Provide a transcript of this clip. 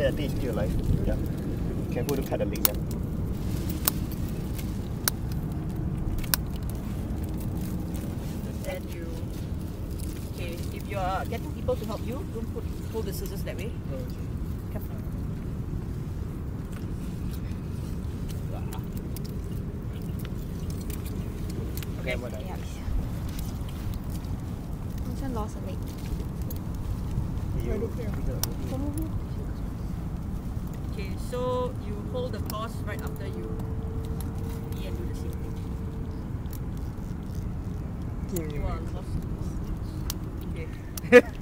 Okay, I think it's still alive. Yeah. Careful to cut the leg. Yeah. And you. Okay, if you are getting people to help you, don't put hold the scissors that way. Careful. Okay, well done. Yeah. This one lost a leg. Okay, so you hold the cross right after you knee and do the same thing. You are lost. Okay.